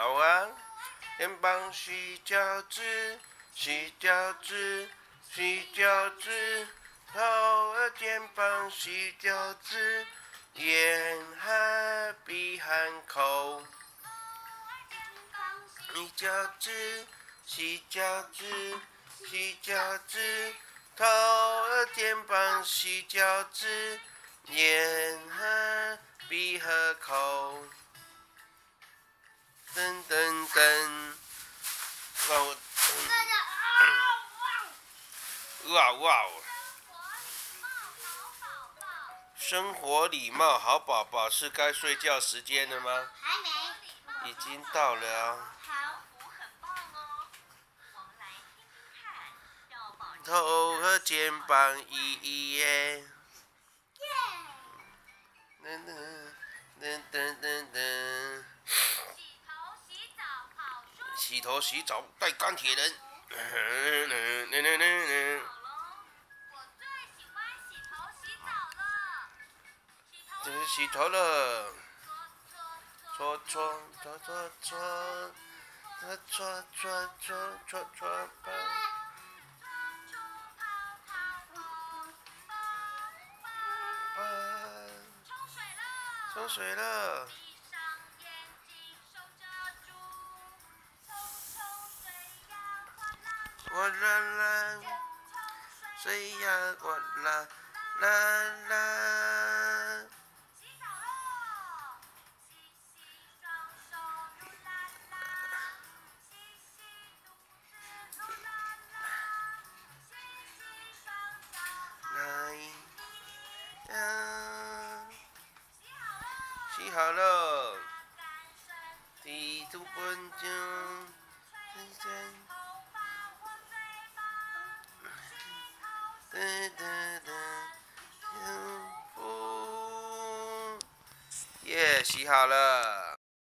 好啊，肩膀洗脚趾，洗脚趾，洗脚趾，头额肩膀洗脚趾，眼和鼻和口，洗脚趾，洗脚趾，洗脚趾，头额肩膀洗脚趾，眼和鼻和口。噔噔噔，哇我，哇哇！生活礼貌好宝宝是该睡觉时间了吗？还没。已经到了头和肩膀一一耶。噔噔噔噔噔噔。洗头洗澡带钢铁人。嗯嗯嗯嗯嗯。洗头了。搓搓搓搓搓，搓搓搓搓搓吧。冲水了。啦啦啦，水呀，啦啦啦啦。洗好了，洗洗双手，啦啦，洗洗肚子，啦啦，洗洗双脚，洗好，耶，洗好了。